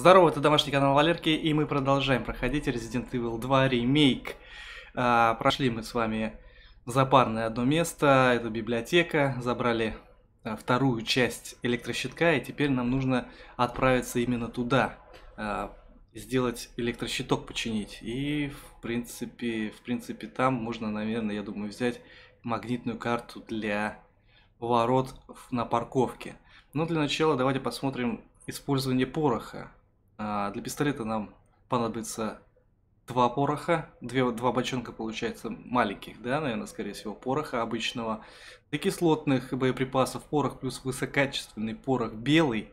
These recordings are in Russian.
Здорово, это домашний канал Валерки, и мы продолжаем проходить Resident Evil 2 ремейк. А, прошли мы с вами запарное одно место, это библиотека, забрали а, вторую часть электрощитка, и теперь нам нужно отправиться именно туда, а, сделать электрощиток починить. И в принципе, в принципе там можно, наверное, я думаю, взять магнитную карту для ворот на парковке. Но для начала давайте посмотрим использование пороха. А, для пистолета нам понадобится два пороха, две, два бочонка получается маленьких, да, наверное, скорее всего, пороха обычного. Для кислотных боеприпасов порох плюс высококачественный порох белый.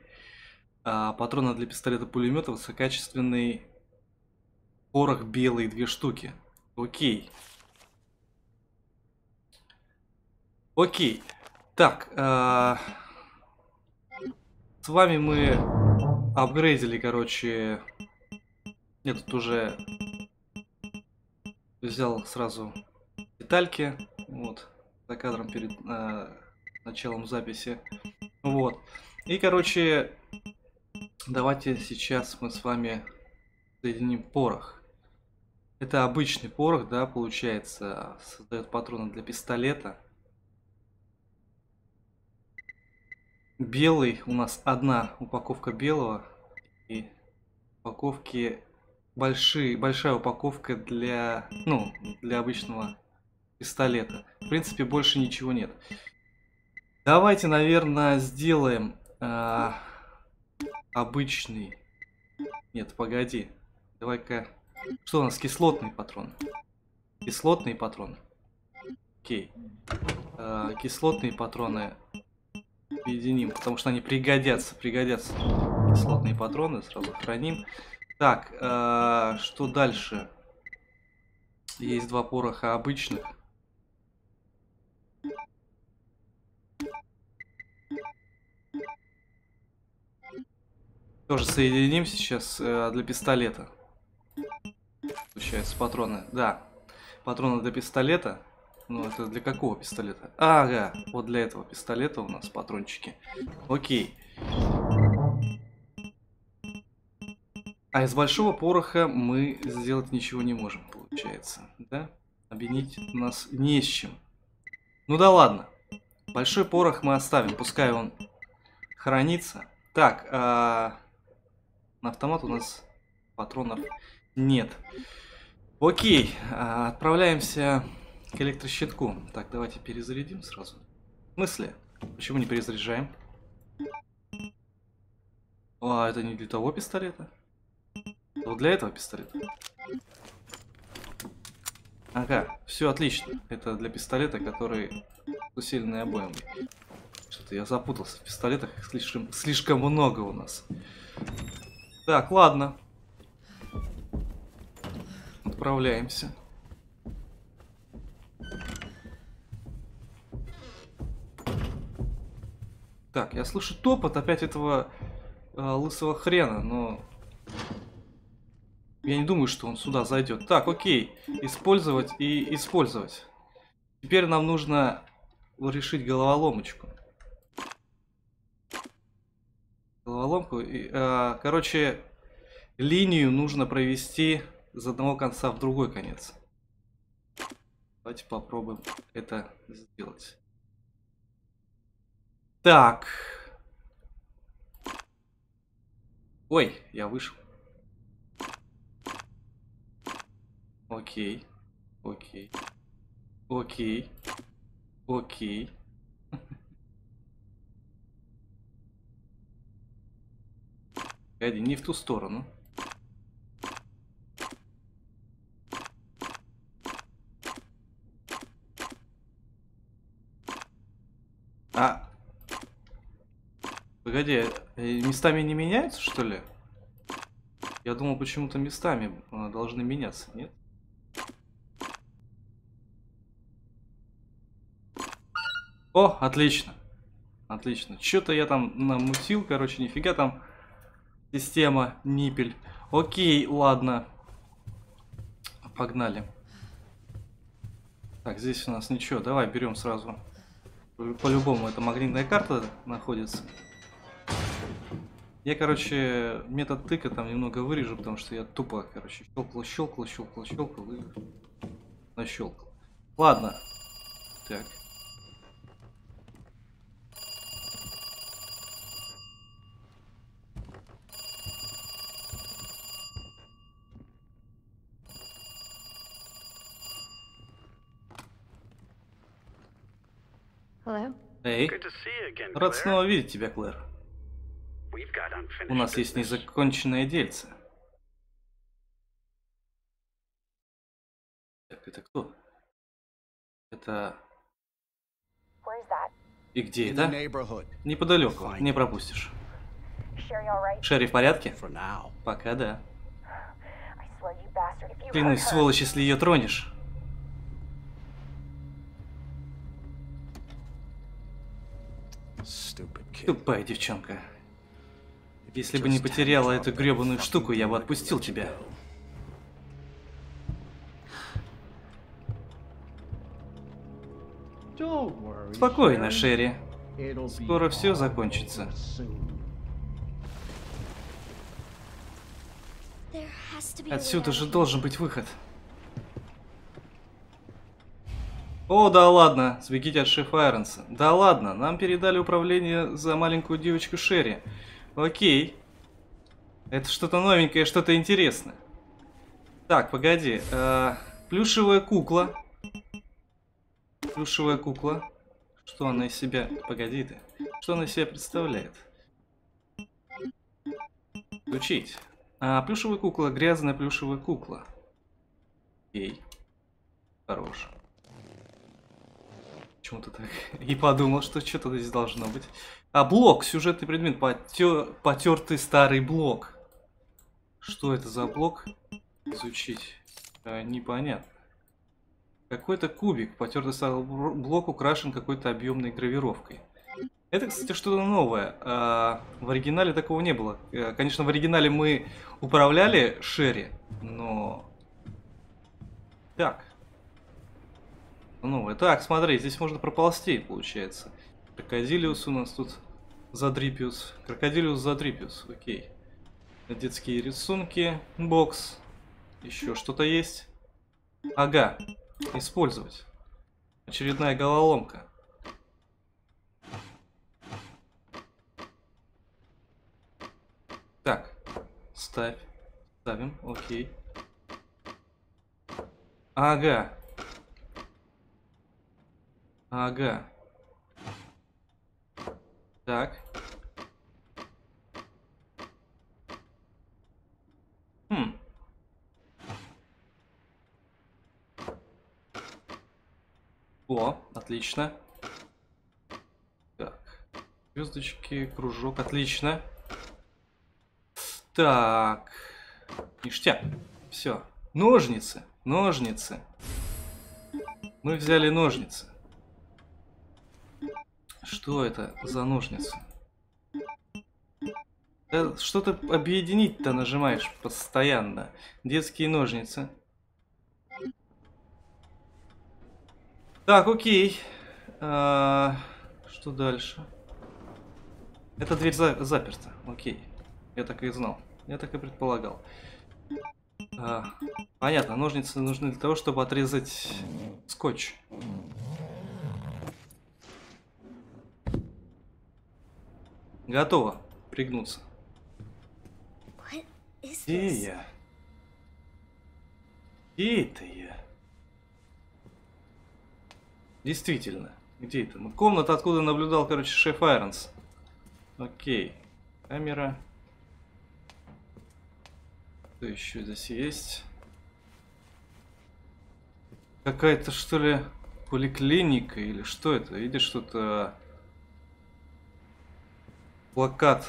А, патроны для пистолета пулемета высококачественный порох белый, две штуки. Окей. Окей. Так, э, с вами мы апгрейдили, короче... Я тут уже взял сразу детальки, вот, за кадром перед э, началом записи. Вот. И, короче, давайте сейчас мы с вами соединим порох. Это обычный порох, да, получается, создает патроны для пистолета. Белый, у нас одна упаковка белого и упаковки большие, большая упаковка для, ну, для обычного пистолета. В принципе, больше ничего нет. Давайте, наверное, сделаем э, обычный. Нет, погоди. Давай-ка. Что у нас? Кислотный патрон. Кислотные патроны. Окей. Э, кислотные патроны объединим, потому что они пригодятся, пригодятся. Кислотные патроны сразу храним. Так, э, что дальше? Есть два пороха обычных. Тоже соединим сейчас э, для пистолета. Получается, патроны. Да, патроны для пистолета. Ну, это для какого пистолета? Ага, вот для этого пистолета у нас патрончики. Окей. А из большого пороха мы сделать ничего не можем, получается. Да? Обвинить нас не с чем. Ну да ладно. Большой порох мы оставим, пускай он хранится. Так, а... на автомат у нас патронов нет. Окей, а, отправляемся к электрощитку. Так, давайте перезарядим сразу. В смысле? Почему не перезаряжаем? А, это не для того пистолета? Вот для этого пистолета. Ага, все отлично. Это для пистолета, который с усиленной обоймой. Что-то я запутался в пистолетах, слишком, слишком много у нас. Так, ладно. Отправляемся. Так, я слышу топот опять этого э, лысого хрена, но... Я не думаю, что он сюда зайдет. Так, окей. Использовать и использовать. Теперь нам нужно решить головоломочку. Головоломку. Э, короче, линию нужно провести с одного конца в другой конец. Давайте попробуем это сделать. Так. Ой, я вышел. Окей. Окей. Окей. Окей. Погоди, не в ту сторону. А, Погоди, э, местами не меняются, что ли? Я думал, почему-то местами э, должны меняться, нет? О, отлично. Отлично. Что-то я там намутил, короче, нифига там система ниппель. Окей, ладно. Погнали. Так, здесь у нас ничего. Давай берем сразу. По-любому, это магнитная карта находится. Я, короче, метод тыка там немного вырежу, потому что я тупо, короче, щелкал, щелкал, щелкал, щелкал и нащелкал. Ладно. Так. Hello? Эй, рад снова видеть тебя, Клэр. У нас есть незаконченное дельце. Так, это кто? Это... И где это? Неподалеку, не пропустишь. Шерри в порядке? Пока да. Клянусь, сволочь, если ее тронешь. Тупая девчонка. Если бы не потеряла эту гребаную штуку, я бы отпустил тебя. Спокойно, Шерри. Скоро все закончится. Отсюда же должен быть выход. О, да ладно, сбегите от шефа Айронса. Да ладно, нам передали управление за маленькую девочку Шерри. Окей. Это что-то новенькое, что-то интересное. Так, погоди. э, плюшевая кукла. Плюшевая кукла. Что она из себя... Погоди ты. Что она из себя представляет? Учить. А, плюшевая кукла, грязная плюшевая кукла. Ей. Хорош. Почему-то так. И подумал, что что-то здесь должно быть. А, блок, сюжетный предмет. Потер... Потертый старый блок. Что это за блок? Изучить. А, непонятно. Какой-то кубик. Потертый старый блок украшен какой-то объемной гравировкой. Это, кстати, что-то новое. А, в оригинале такого не было. Э, Конечно, в оригинале мы управляли Шерри, но... Так. Новое. Так, смотри, здесь можно проползти, получается. Крокодилиус у нас тут. Задрипиус. Крокодилиус Задрипиус, окей. Детские рисунки. Бокс. Еще что-то есть. Ага. Использовать. Очередная головоломка. Так, ставь. Ставим, окей. Ага. Ага. Так. Хм. О, отлично. Так. Звездочки, кружок, отлично. Так. Ништяк. Все. Ножницы. Ножницы. Мы взяли ножницы. Что это за ножницы? Да что ты объединить-то нажимаешь постоянно? Детские ножницы. Так, окей. А, что дальше? Эта дверь за- заперта. Окей. Я так и знал. Я так и предполагал. А, понятно, ножницы нужны для того, чтобы отрезать скотч. Готово. Пригнуться. Где я? Где это я? Действительно, где это? Ну, комната, откуда наблюдал, короче, шеф Айронс. Окей. Камера. Что еще здесь есть? Какая-то, что ли, поликлиника или что это? Видишь, что-то... Плакат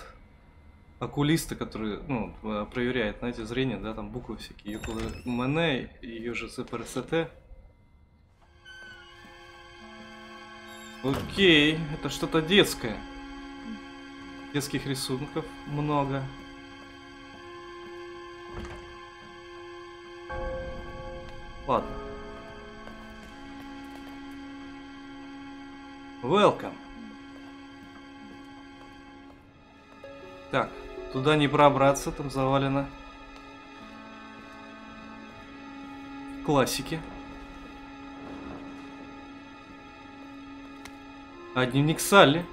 окулиста, который, ну, э, проверяет, знаете, зрение, да, там буквы всякие, Юкула МН, ее же ЗПРСТ. Окей, это что-то детское. Детских рисунков много. Ладно. Welcome. Так, Туда не пробраться, там завалено. Классики. А дневник Салли.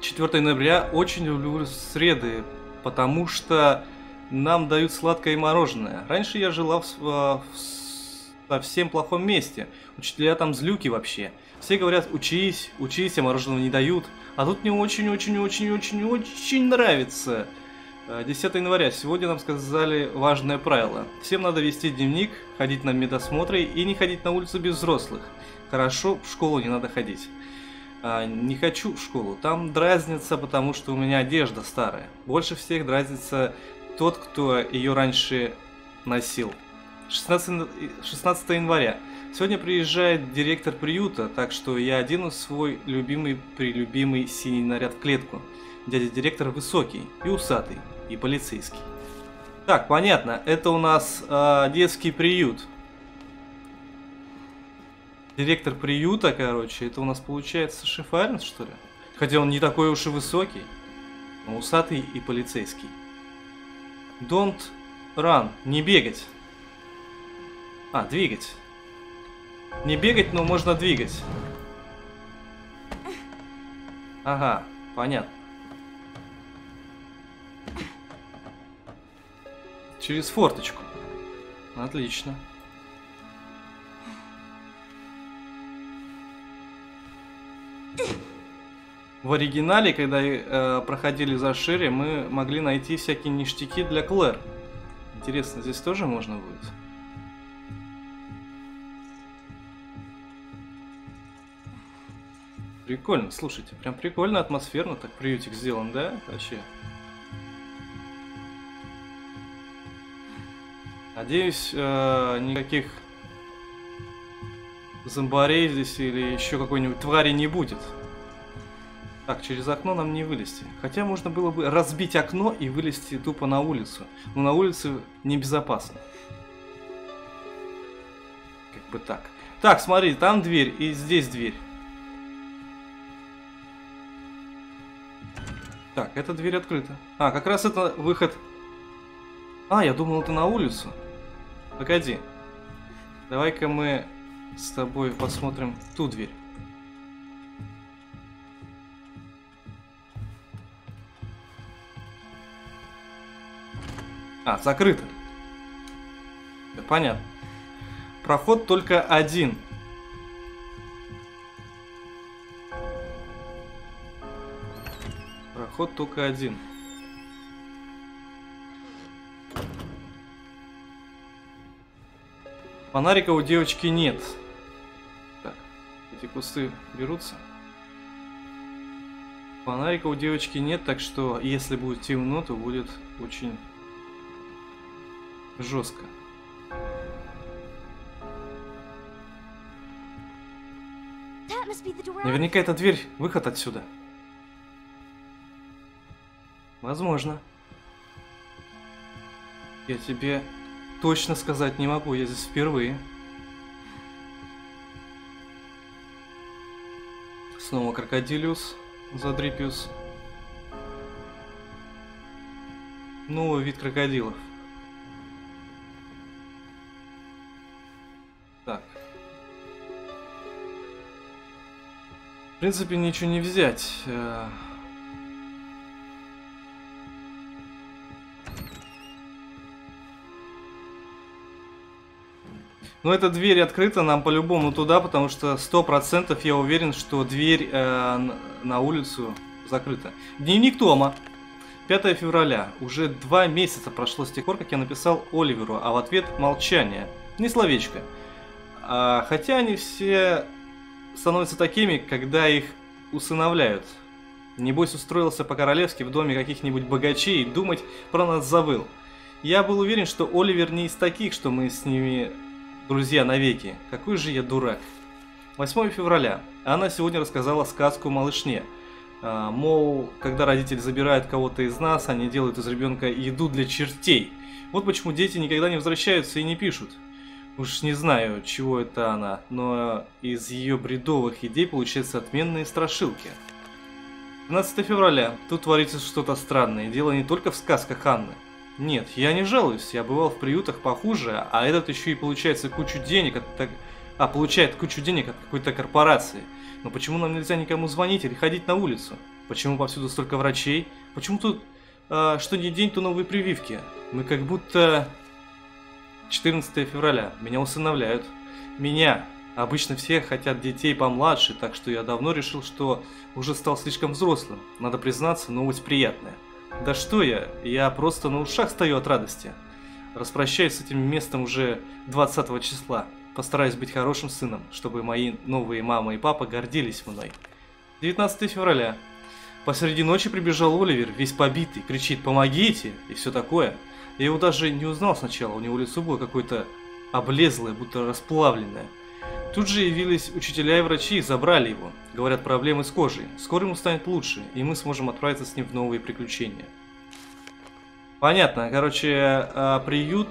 4 ноября очень люблю среды, потому что нам дают сладкое мороженое. Раньше я жила в, с- в совсем плохом месте. Учителя там злюки вообще. Все говорят, учись, учись, а мороженого не дают. А тут мне очень-очень-очень-очень-очень нравится. Э, 10 января. Сегодня нам сказали важное правило. Всем надо вести дневник, ходить на медосмотры и не ходить на улицу без взрослых. Хорошо, в школу не надо ходить. А, не хочу в школу. Там дразнится, потому что у меня одежда старая. Больше всех дразнится тот, кто ее раньше носил. 16, ин- 16 января. Сегодня приезжает директор приюта, так что я одену свой любимый прилюбимый синий наряд в клетку. Дядя директор высокий и усатый, и полицейский. Так, понятно, это у нас а, детский приют. Директор приюта, короче, это у нас получается шеф Айрнс, что ли? Хотя он не такой уж и высокий, но усатый и полицейский. Don't run, не бегать. А, двигать. Не бегать, но можно двигать. Ага, понятно. Через форточку. Отлично. В оригинале, когда э, проходили за Шерри, мы могли найти всякие ништяки для Клэр. Интересно, здесь тоже можно будет? Прикольно, слушайте, прям прикольно, атмосферно, так приютик сделан, да? Вообще. Надеюсь, э, никаких зомбарей здесь или еще какой-нибудь твари не будет. Так, через окно нам не вылезти. Хотя можно было бы разбить окно и вылезти тупо на улицу. Но на улице небезопасно. Как бы так. Так, смотри, там дверь и здесь дверь. Так, эта дверь открыта. А, как раз это выход... А, я думал, это на улицу. Погоди. Давай-ка мы с тобой посмотрим ту дверь. А, закрыто. Да, понятно. Проход только один. Проход только один. Фонарика у девочки нет. Так, эти кусты берутся. Фонарика у девочки нет, так что если будет темно, то будет очень жестко. Наверняка эта дверь выход отсюда. Возможно. Я тебе точно сказать не могу, я здесь впервые. Снова крокодилиус, задрипиус. Новый вид крокодилов. Так. В принципе, ничего не взять. Но эта дверь открыта нам по-любому туда, потому что сто процентов я уверен, что дверь э, на улицу закрыта. Дневник Тома. 5 февраля. Уже два месяца прошло с тех пор, как я написал Оливеру, а в ответ молчание. Ни словечко. А, хотя они все становятся такими, когда их усыновляют. Небось устроился по-королевски в доме каких-нибудь богачей и думать про нас забыл. Я был уверен, что Оливер не из таких, что мы с ними друзья навеки. Какой же я дурак. 8 февраля. Она сегодня рассказала сказку малышне. А, мол, когда родители забирают кого-то из нас, они делают из ребенка еду для чертей. Вот почему дети никогда не возвращаются и не пишут. Уж не знаю, чего это она, но из ее бредовых идей получаются отменные страшилки. 12 февраля. Тут творится что-то странное. Дело не только в сказках Анны. Нет, я не жалуюсь. Я бывал в приютах похуже, а этот еще и получается кучу денег от... так- А, получает кучу денег от какой-то корпорации. Но почему нам нельзя никому звонить или ходить на улицу? Почему повсюду столько врачей? Почему тут а, что ни день, то новые прививки? Мы как будто... 14 февраля. Меня усыновляют. Меня. Обычно все хотят детей помладше, так что я давно решил, что уже стал слишком взрослым. Надо признаться, новость приятная. Да что я, я просто на ушах стою от радости. Распрощаюсь с этим местом уже 20 числа. Постараюсь быть хорошим сыном, чтобы мои новые мама и папа гордились мной. 19 февраля. Посреди ночи прибежал Оливер, весь побитый, кричит «помогите!» и все такое. Я его даже не узнал сначала, у него лицо было какое-то облезлое, будто расплавленное. Тут же явились учителя и врачи и забрали его. Говорят, проблемы с кожей. Скоро ему станет лучше, и мы сможем отправиться с ним в новые приключения. Понятно. Короче, а, приют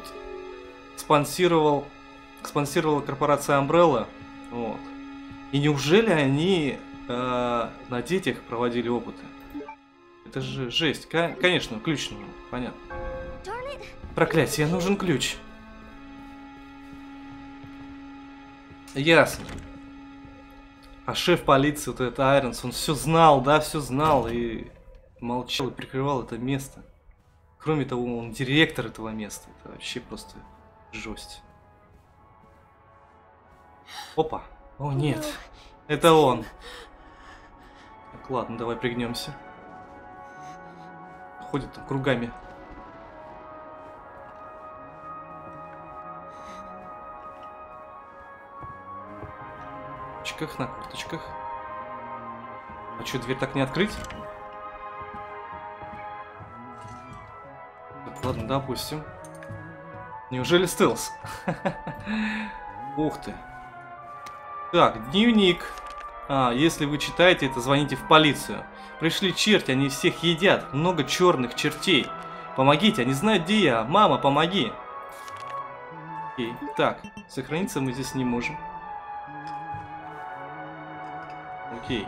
спонсировал, спонсировала корпорация Umbrella. Вот. И неужели они а, на детях проводили опыты? Это же жесть. Ко- конечно, ключ нужен. Понятно. Проклятие, нужен ключ. Ясно. А шеф полиции, вот этот Айронс, он все знал, да, все знал и молчал и прикрывал это место. Кроме того, он директор этого места. Это вообще просто жесть. Опа. О, нет. Это он. Так, ладно, давай пригнемся. Ходит там кругами. Курточках, на курточках. А что, дверь так не открыть? Ладно, допустим. Неужели стелс? Ух ты. Так, дневник. А, если вы читаете это, звоните в полицию. Пришли черти, они всех едят. Много черных чертей. Помогите, они знают, где я. Мама, помоги. Окей. Так, сохраниться мы здесь не можем. Окей.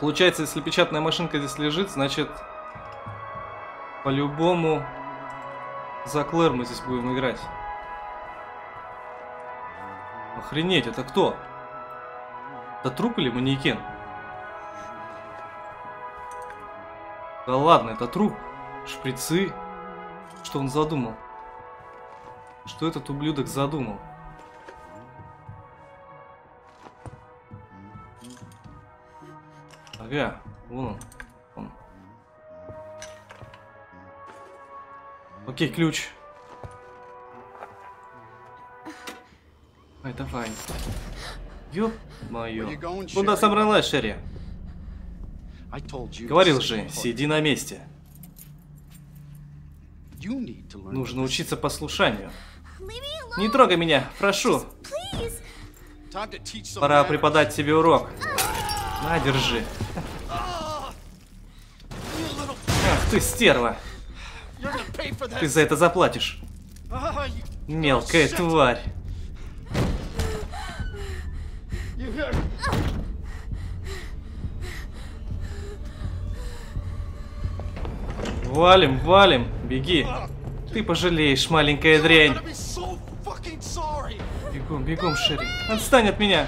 Получается, если печатная машинка здесь лежит, значит, по-любому за Клэр мы здесь будем играть. Охренеть, это кто? Это труп или манекен? Да ладно, это труп. Шприцы. Что он задумал? Что этот ублюдок задумал? Ага, вон он. он. Окей, ключ. Ай, давай. Ёп моё. Going, Куда собралась, Шерри? Говорил же, сиди на месте. Нужно учиться послушанию. Не трогай меня, прошу. Пора преподать тебе урок. На, держи. Ах ты стерва. Ты за это заплатишь. Мелкая тварь. Валим, валим, беги. Ты пожалеешь, маленькая дрянь. Бегом, бегом, Шерри. Отстань от меня.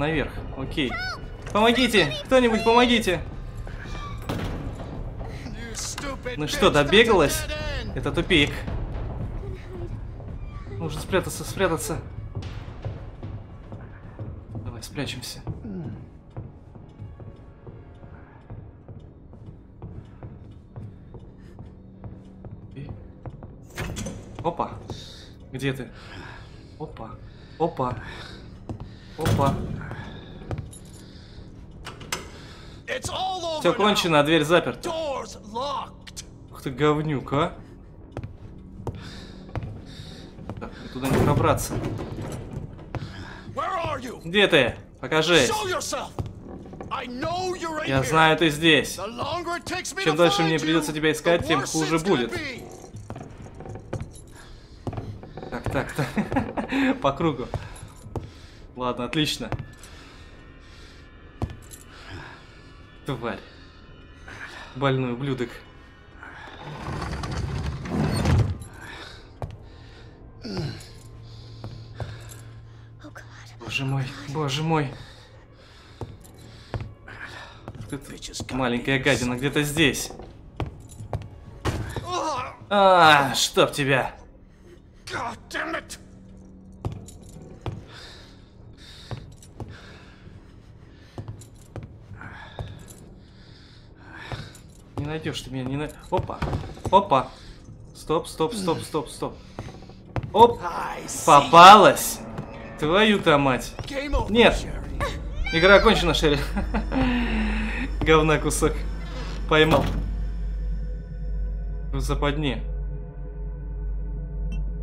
Наверх. Окей. Помогите! Кто-нибудь, помогите! Ну что, добегалась? Это тупик. Нужно спрятаться, спрятаться. Давай, спрячемся. Опа. Где ты? Опа. Опа. Опа. Все кончено, а дверь заперта. Ух ты, говнюк, а. Так, мне туда не пробраться. Где ты? Покажись. In Я знаю, ты здесь. Чем дальше мне придется тебя искать, тем хуже будет. Так, так, так. По кругу. Ладно, отлично. Тварь. Больной ублюдок. Боже мой, боже мой. Маленькая гадина где-то здесь. А, чтоб тебя. God damn it! Не найдешь ты меня, не на... Опа, опа. Стоп, стоп, стоп, стоп, стоп. Оп, попалась. Твою-то мать. Нет. Игра окончена, Шерри. Говна кусок. Поймал. В западне.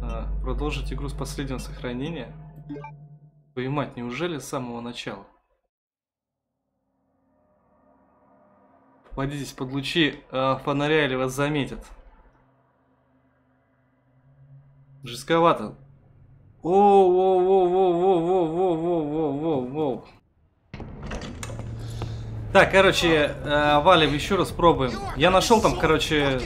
А, продолжить игру с последнего сохранения? Твою мать, неужели с самого начала? Попадитесь под лучи э, фонаря или вас заметят. Жестковато. Воу-воу-воу-воу-воу-воу-воу-воу-воу. Так, короче, э, валим еще раз пробуем. Я нашел там, короче,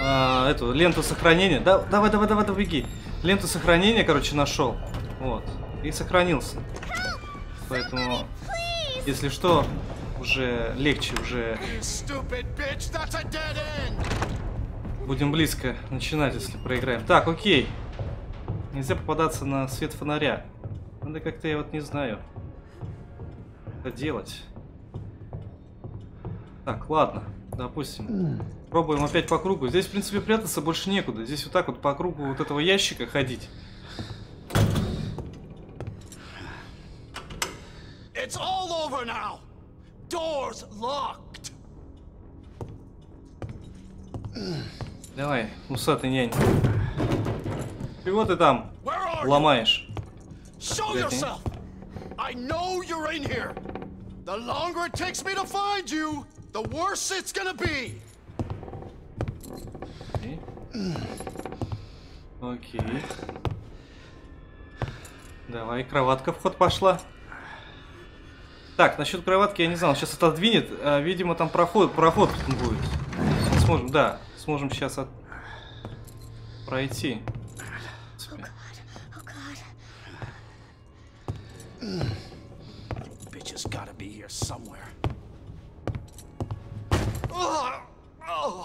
а, эту ленту сохранения. Да, давай, давай, давай, давай, беги. Ленту сохранения, короче, нашел. Вот. И сохранился. Поэтому, если что, уже легче, уже будем близко начинать, если проиграем. Так, окей. Нельзя попадаться на свет фонаря. Надо как-то, я вот не знаю, это делать. Так, ладно, допустим. Пробуем опять по кругу. Здесь, в принципе, прятаться больше некуда. Здесь вот так вот по кругу вот этого ящика ходить. It's all over now. Doors locked. Давай, усатый нянь. Чего ты там ломаешь? Show Okay. yourself. I know you're in here. The longer it takes me to find you, the worse it's gonna be. Окей. Окей. Давай, кроватка в ход пошла. Так, насчет кроватки я не знал. Сейчас отодвинет. а, видимо, там проход, проход будет. Сможем, да, сможем сейчас от... пройти.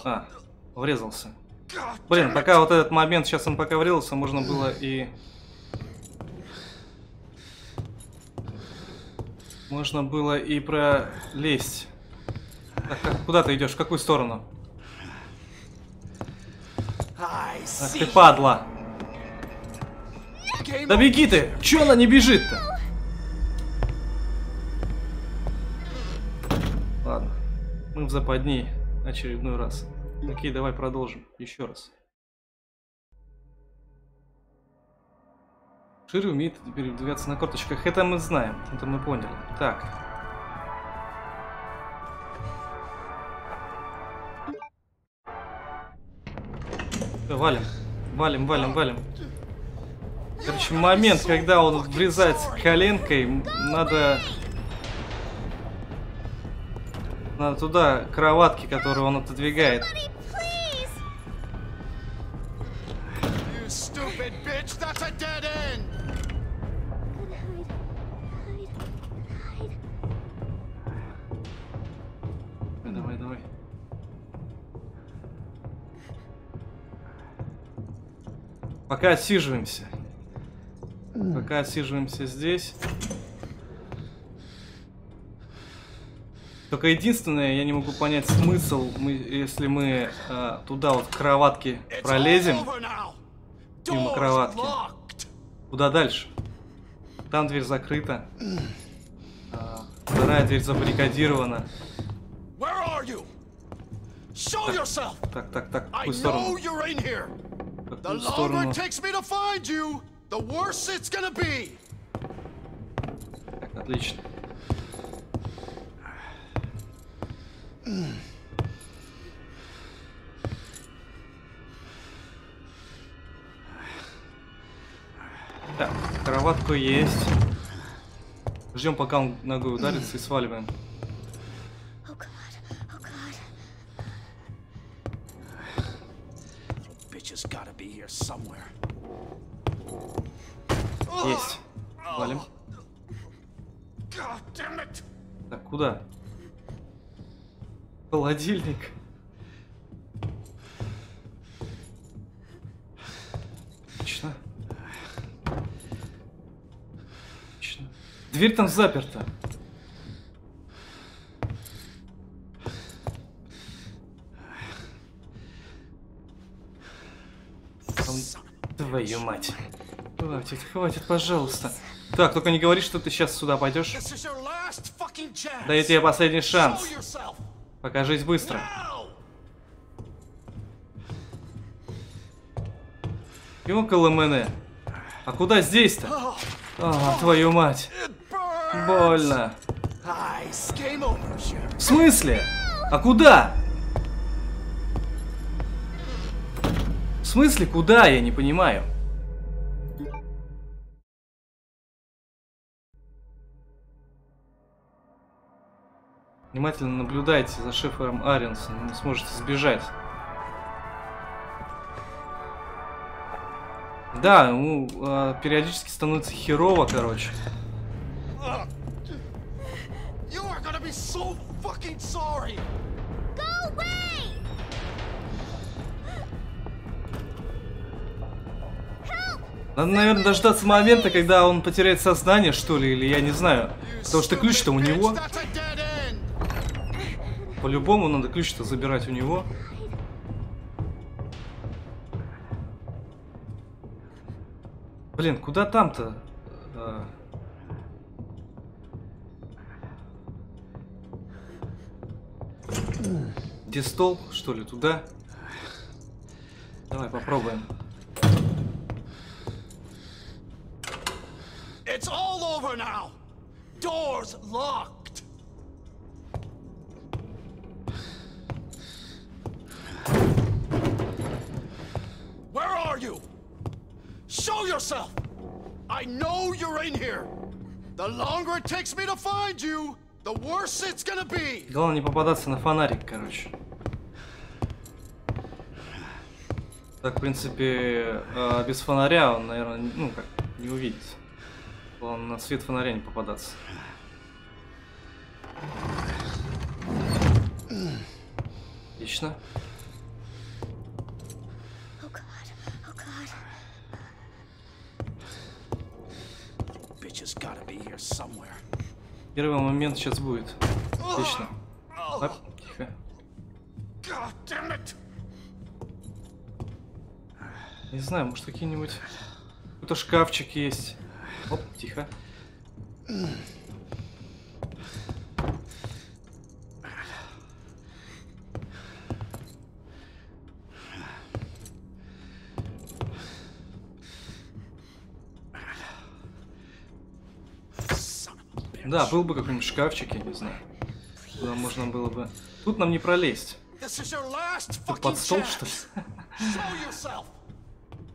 А, врезался. Блин, пока вот этот момент, сейчас он пока врезался, можно было и... Можно было и пролезть. Так, как- куда ты идешь? В какую сторону? Ах ты падла! Да беги ты! Чё она не бежит-то? Ладно. Мы в западни очередной раз. Окей, давай продолжим. Еще раз. Шире умеет передвигаться на корточках. Это мы знаем. Это мы поняли. Так. Всё, Валим. Валим, валим, валим. Короче, момент, когда он врезается коленкой, надо... Надо туда, к кроватке, которую он отодвигает. Please. Пока отсиживаемся. Пока отсиживаемся здесь. Только единственное, я не могу понять смысл, мы, если мы э, туда вот к кроватке пролезем. Мимо кроватки. куда дальше? Там дверь закрыта. А, вторая дверь забаррикадирована. Так, так, так, в какую сторону? как-то в сторону. Так, отлично. Так, кроватку есть. Ждем, пока он ногой ударится и сваливаем. Есть. Валим. Так, куда? Холодильник. Отлично. Отлично. Дверь там заперта. Твою мать. Хватит, хватит, пожалуйста. Так, только не говори, что ты сейчас сюда пойдешь. Даю тебе последний шанс. Покажись быстро. Ёкало мене. А куда здесь-то? Oh, А, твою мать. Больно. В смысле? А куда? Смысле, куда? Я не понимаю. Внимательно наблюдайте за шефером Аренсом, не сможете сбежать. Да, ему а, периодически становится херово, короче. You are gonna be so fucking sorry. Go away! Надо, наверное, дождаться момента, когда он потеряет сознание, что ли, или я не знаю. Потому что ключ-то у него. По-любому надо ключ-то забирать у него. Блин, куда там-то? А. Где стол, что ли, туда? Давай попробуем. It's all over now. Doors locked. Where are you? Show yourself. I know you're in here. The longer it takes me to find you, the worse it's gonna be. Главное не попадаться на фонарик, короче. Так, в принципе, э, без фонаря он, наверное, ну как, не Увидит. Главное на свет фонаря не попадаться. Отлично. Первый момент сейчас будет. Отлично. Оп, тихо. Не знаю, может какие-нибудь... Какой-то шкафчик есть. Оп, тихо. Да, был бы какой-нибудь шкафчик, я не знаю. Куда можно было бы... Тут нам не пролезть. Fucking под стол, что ли?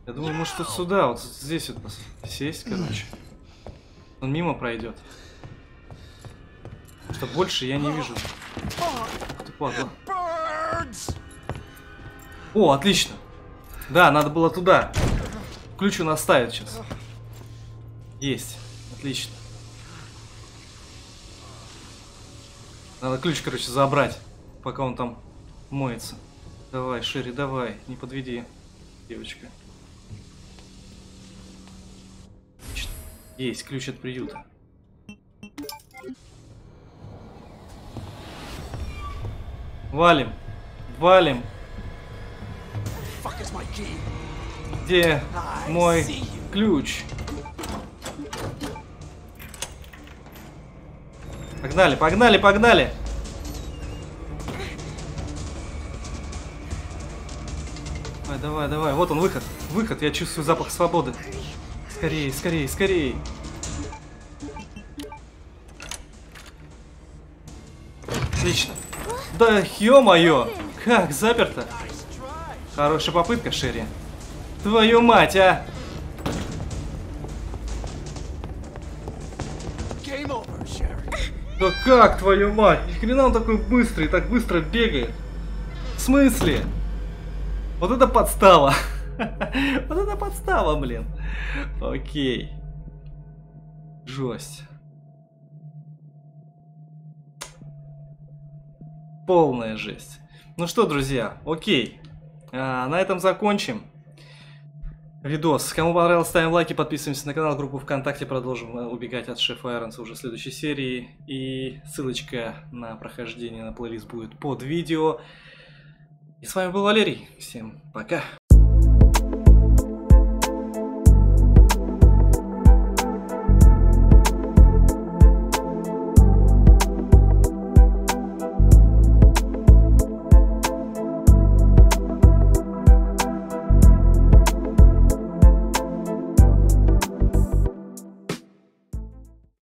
Я думаю, может тут сюда, вот здесь вот сесть, короче. Он мимо пройдет. Что больше я не вижу. Ты. О, отлично. Да, надо было туда. Ключ у нас ставит сейчас. Есть. Отлично. Надо ключ, короче, забрать, пока он там моется. Давай, Шерри, давай, не подведи, девочка. Есть, ключ от приюта. Валим. Валим. Где мой ключ? Погнали, погнали, погнали! Давай, давай, давай. Вот он, выход. Выход, я чувствую запах свободы. Скорей, скорей, скорей! Отлично. Да ё-моё! Как заперто? Хорошая попытка, Шерри. Твою мать, а! Да как, твою мать? Ни хрена он такой быстрый, так быстро бегает. В смысле? Вот это подстава. Вот это подстава, блин. Окей. Жесть. Полная жесть. Ну что, друзья, окей. А, на этом закончим видос. Кому понравилось, ставим лайки, подписываемся на канал, группу ВКонтакте, продолжим э, убегать от шефа Айронса уже в следующей серии. И ссылочка на прохождение на плейлист будет под видео. И с вами был Валерий. Всем пока.